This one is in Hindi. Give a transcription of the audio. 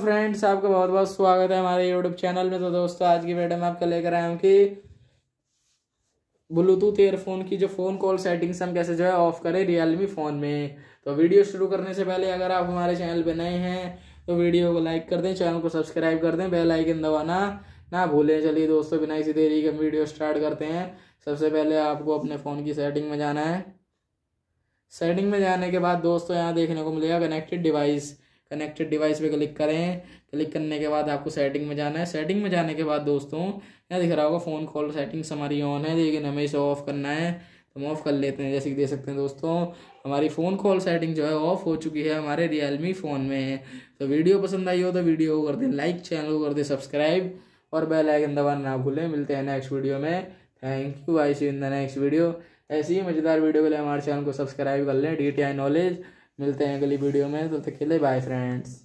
फ्रेंड्स आपका बहुत बहुत स्वागत है हमारे यूट्यूब चैनल में। तो दोस्तों, आज की वीडियो में आपका लेकर आया हूँ कि ब्लूटूथ एयरफोन की जो फ़ोन कॉल सेटिंग्स हम कैसे जो है ऑफ़ करें रियलमी फ़ोन में। तो वीडियो शुरू करने से पहले अगर आप हमारे चैनल पर नए हैं तो वीडियो को लाइक कर दें चैनल को सब्सक्राइब कर दें बेल आइकन दबाना ना भूलें। चलिए दोस्तों, बिना इसी देरी के वीडियो स्टार्ट करते हैं। सबसे पहले आपको अपने फ़ोन की सेटिंग में जाना है। सेटिंग में जाने के बाद दोस्तों, यहाँ देखने को मिलेगा कनेक्टेड डिवाइस कनेक्टेड डिवाइस पे क्लिक करें। क्लिक करने के बाद आपको सेटिंग में जाना है। सेटिंग में जाने के बाद दोस्तों, यहाँ दिख रहा होगा फ़ोन कॉल सेटिंग्स हमारी ऑन है। लेकिन हमें इसे ऑफ़ करना है। तो हम ऑफ़ कर लेते हैं, जैसे कि देख सकते हैं दोस्तों, हमारी फ़ोन कॉल सेटिंग जो है ऑफ़ हो चुकी है हमारे रियलमी फ़ोन में। तो वीडियो पसंद आई हो तो वीडियो को कर दें लाइक चैनल को कर दें सब्सक्राइब और बेल आइकन दबाना ना भूलें। मिलते हैं नेक्स्ट वीडियो में। Thank you I see in the next video ऐसी ही मज़ेदार वीडियो के लिए हमारे चैनल को सब्सक्राइब कर लें। डी टी आई नॉलेज मिलते हैं अगली वीडियो में तो तक के लिए बाय फ्रेंड्स